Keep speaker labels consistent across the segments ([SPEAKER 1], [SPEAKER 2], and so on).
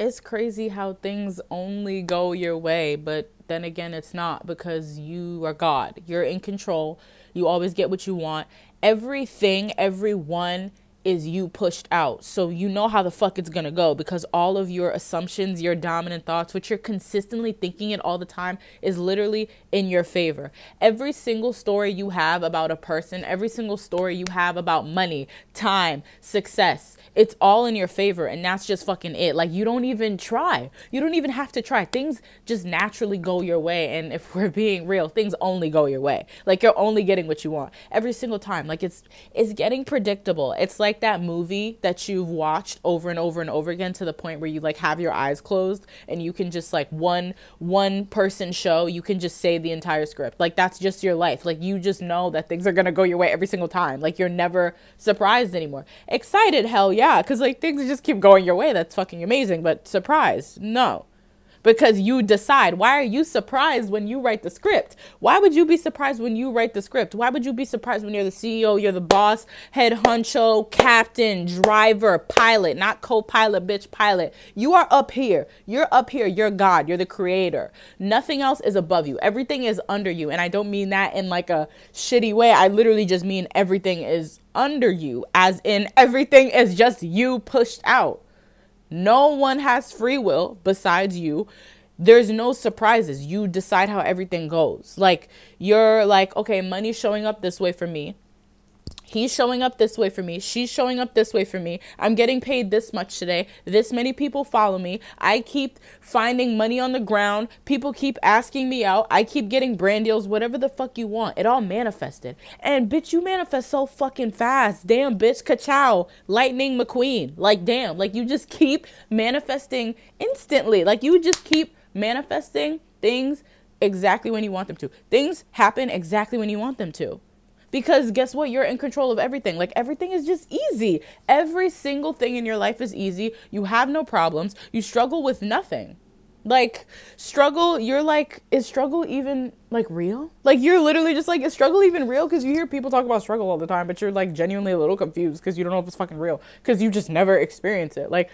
[SPEAKER 1] it's crazy how things only go your way, but then again, it's not because you are God. You're in control. You always get what you want. Everything, everyone is you pushed out. So you know how the fuck it's gonna go because all of your assumptions, your dominant thoughts, which you're consistently thinking it all the time, is literally in your favor. Every single story you have about a person, every single story you have about money, time, success, it's all in your favor and that's just fucking it. Like you don't even try. You don't even have to try. Things just naturally go your way and if we're being real things only go your way. Like you're only getting what you want every single time. Like it's it's getting predictable. It's like that movie that you've watched over and over and over again to the point where you like have your eyes closed and you can just like one one person show you can just say the entire script. Like that's just your life. Like you just know that things are going to go your way every single time. Like you're never surprised anymore. Excited? Hell yeah because like things just keep going your way. That's fucking amazing. But surprise, no because you decide. Why are you surprised when you write the script? Why would you be surprised when you write the script? Why would you be surprised when you're the CEO, you're the boss, head honcho, captain, driver, pilot, not co pilot, bitch, pilot? You are up here. You're up here. You're God. You're the creator. Nothing else is above you. Everything is under you. And I don't mean that in like a shitty way. I literally just mean everything is under you, as in everything is just you pushed out. No one has free will besides you. There's no surprises. You decide how everything goes. Like, you're like, okay, money's showing up this way for me. He's showing up this way for me. She's showing up this way for me. I'm getting paid this much today. This many people follow me. I keep finding money on the ground. People keep asking me out. I keep getting brand deals, whatever the fuck you want. It all manifested. And bitch, you manifest so fucking fast. Damn, bitch, ka Lightning McQueen. Like, damn. Like, you just keep manifesting instantly. Like, you just keep manifesting things exactly when you want them to. Things happen exactly when you want them to because guess what? You're in control of everything. Like everything is just easy. Every single thing in your life is easy. You have no problems. You struggle with nothing. Like struggle you're like is struggle even like real? Like you're literally just like is struggle even real? Because you hear people talk about struggle all the time but you're like genuinely a little confused because you don't know if it's fucking real because you just never experience it. Like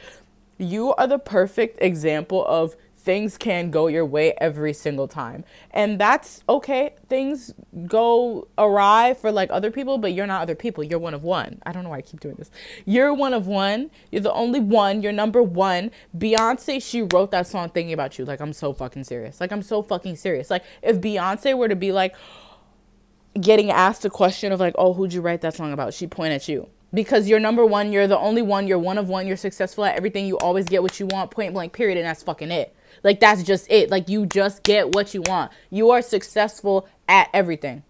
[SPEAKER 1] you are the perfect example of things can go your way every single time. And that's okay. Things go awry for like other people, but you're not other people. You're one of one. I don't know why I keep doing this. You're one of one. You're the only one. You're number one. Beyonce, she wrote that song thinking about you. Like, I'm so fucking serious. Like, I'm so fucking serious. Like, if Beyonce were to be like, getting asked a question of like, oh, who'd you write that song about? She'd point at you because you're number one, you're the only one, you're one of one, you're successful at everything, you always get what you want, point blank, period, and that's fucking it. Like that's just it. Like you just get what you want. You are successful at everything.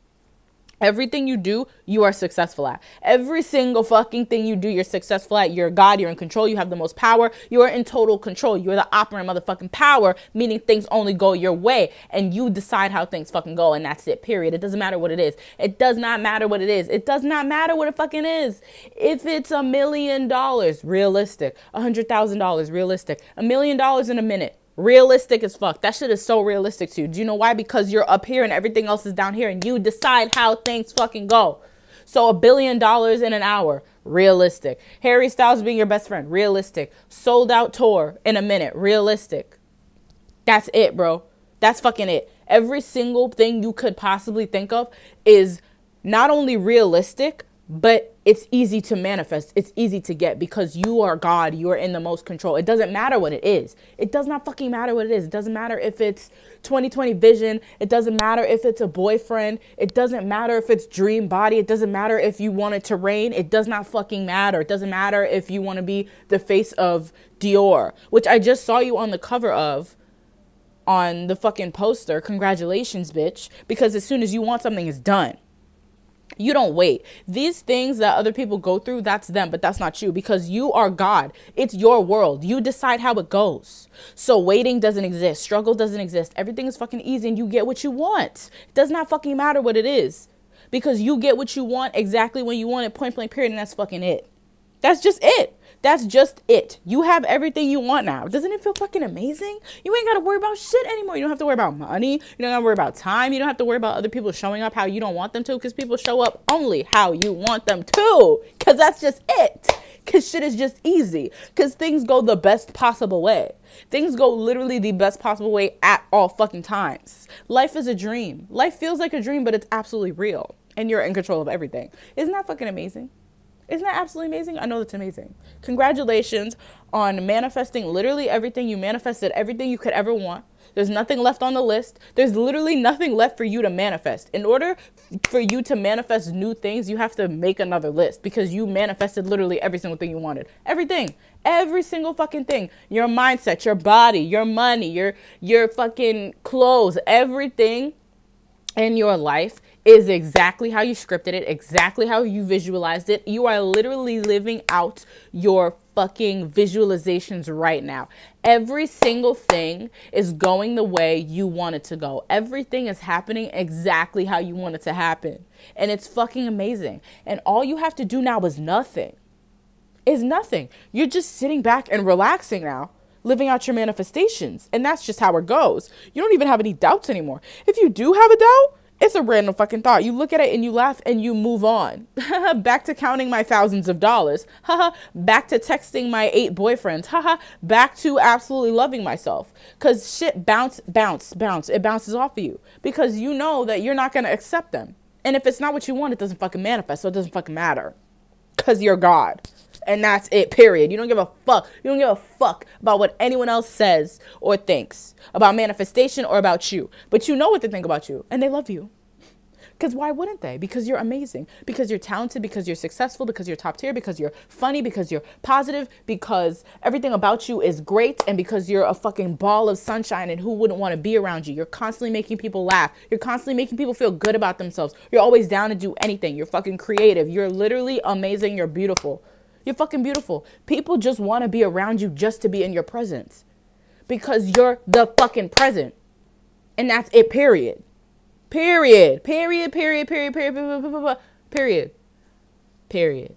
[SPEAKER 1] Everything you do, you are successful at. Every single fucking thing you do, you're successful at. You're God, you're in control, you have the most power, you are in total control. You're the operant motherfucking power, meaning things only go your way and you decide how things fucking go, and that's it, period. It doesn't matter what it is. It does not matter what it is. It does not matter what it fucking is. If it's a million dollars, realistic. A hundred thousand dollars, realistic. A million dollars in a minute, realistic as fuck. That shit is so realistic to you. Do you know why? Because you're up here and everything else is down here and you decide how things fucking go. So a billion dollars in an hour, realistic. Harry Styles being your best friend, realistic. Sold out tour in a minute, realistic. That's it, bro. That's fucking it. Every single thing you could possibly think of is not only realistic, but it's easy to manifest. It's easy to get because you are God. You are in the most control. It doesn't matter what it is. It does not fucking matter what it is. It doesn't matter if it's 2020 vision. It doesn't matter if it's a boyfriend. It doesn't matter if it's dream body. It doesn't matter if you want it to rain. It does not fucking matter. It doesn't matter if you want to be the face of Dior, which I just saw you on the cover of on the fucking poster. Congratulations, bitch. Because as soon as you want something, it's done. You don't wait. These things that other people go through, that's them, but that's not you because you are God. It's your world. You decide how it goes. So waiting doesn't exist. Struggle doesn't exist. Everything is fucking easy and you get what you want. It does not fucking matter what it is because you get what you want exactly when you want it, point blank, period, and that's fucking it. That's just it. That's just it. You have everything you want now. Doesn't it feel fucking amazing? You ain't got to worry about shit anymore. You don't have to worry about money. You don't have to worry about time. You don't have to worry about other people showing up how you don't want them to because people show up only how you want them to because that's just it. Because shit is just easy. Because things go the best possible way. Things go literally the best possible way at all fucking times. Life is a dream. Life feels like a dream, but it's absolutely real. And you're in control of everything. Isn't that fucking amazing? Isn't that absolutely amazing? I know that's amazing. Congratulations on manifesting literally everything you manifested, everything you could ever want. There's nothing left on the list. There's literally nothing left for you to manifest. In order for you to manifest new things, you have to make another list because you manifested literally every single thing you wanted. Everything. Every single fucking thing. Your mindset, your body, your money, your your fucking clothes, everything in your life is exactly how you scripted it, exactly how you visualized it. You are literally living out your fucking visualizations right now. Every single thing is going the way you want it to go. Everything is happening exactly how you want it to happen. And it's fucking amazing. And all you have to do now is nothing. Is nothing. You're just sitting back and relaxing now living out your manifestations. And that's just how it goes. You don't even have any doubts anymore. If you do have a doubt, it's a random fucking thought. You look at it and you laugh and you move on. Back to counting my thousands of dollars. Back to texting my eight boyfriends. Back to absolutely loving myself. Cause shit bounce, bounce, bounce. It bounces off of you. Because you know that you're not gonna accept them. And if it's not what you want, it doesn't fucking manifest. So it doesn't fucking matter. Cause you're God and that's it period you don't give a fuck you don't give a fuck about what anyone else says or thinks about manifestation or about you but you know what they think about you and they love you because why wouldn't they? Because you're amazing. Because you're talented. Because you're successful. Because you're top tier. Because you're funny. Because you're positive. Because everything about you is great. And because you're a fucking ball of sunshine. And who wouldn't want to be around you? You're constantly making people laugh. You're constantly making people feel good about themselves. You're always down to do anything. You're fucking creative. You're literally amazing. You're beautiful. You're fucking beautiful. People just want to be around you just to be in your presence because you're the fucking present. And that's it, period. Period. Period, period, period, period, period, period. Period.